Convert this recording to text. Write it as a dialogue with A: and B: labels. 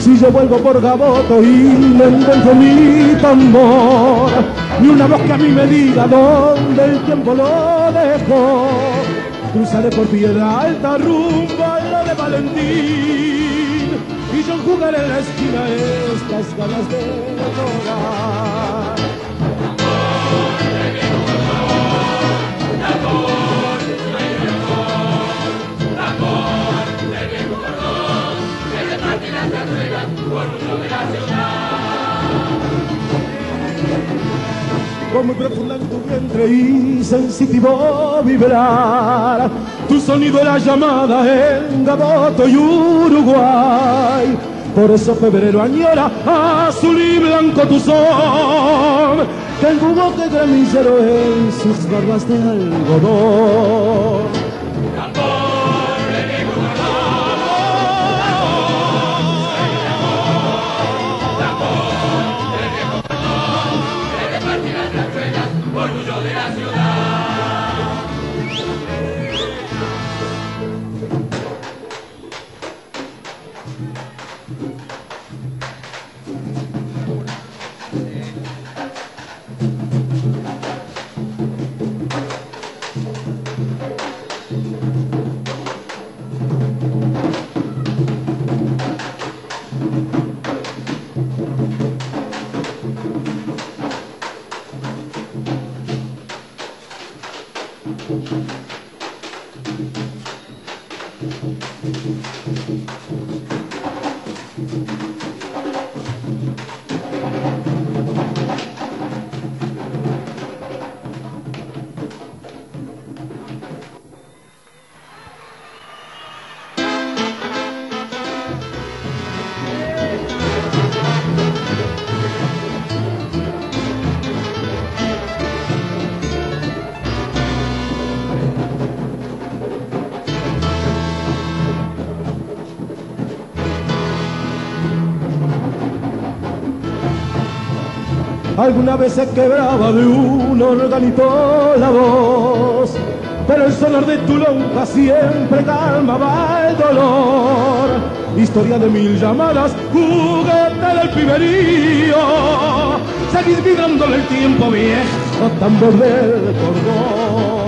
A: Si yo vuelvo por Gaboto y no encuentro mi tambor, ni una voz que a mí me diga dónde el tiempo lo dejó. Cruzaré por piedra alta rumbo a lo de Valentín y yo jugaré en la esquina estas ganas de llorar. Como profunda en tu vientre y sensitivo vibrar. Tu sonido era llamada en Gaboto y Uruguay. Por eso febrero añora azul y blanco tu son. Que el buboque gramillero en sus barbas de algodón. de la ciudad. Thank you. Alguna vez se quebraba de un organito la voz, pero el sonar de tu lonja siempre calmaba el dolor. Historia de mil llamadas, juguete del piberío, seguís vibrándole el tiempo viejo, tambor del cordón.